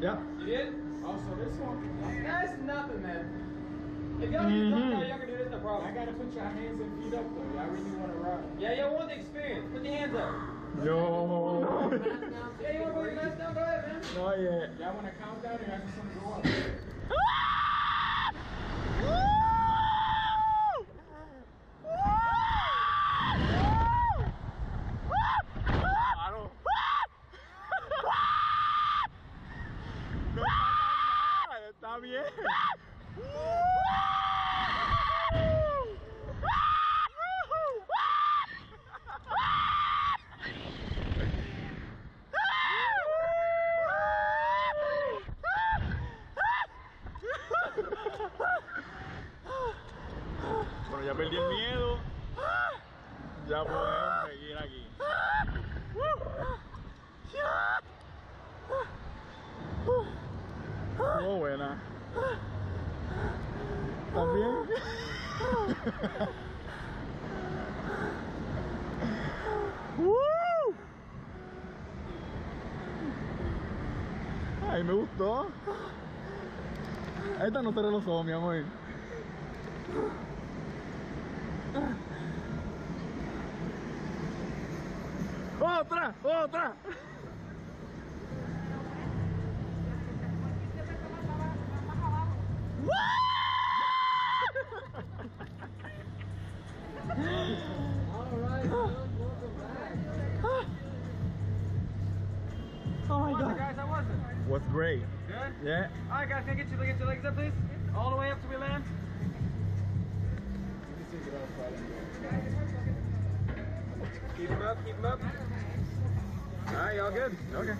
Yeah. You did? Oh, so this one. That's nothing, man. If y'all can Mhm. y'all can do this, no problem. I gotta put your hands and feet up though. Y'all really wanna ride. Yeah, y'all want the experience. Put your hands up. Yo. Yeah, you wanna put your mask down? Go ahead, man. Not yet. Y'all wanna count down or y'all just wanna go up? Está bien. Bueno, ya perdí el miedo. Ya podemos buena. ¿Estás bien? Ay, me gustó. Esta no te los ojos, mi amor. ¡Otra! ¡Otra! Oh my What's it, guys? How was it? Was great. Good? Yeah. Alright, guys, can I get you, get your legs up, please? All the way up till we land. Keep them up, keep them up. Alright, y'all good? Okay.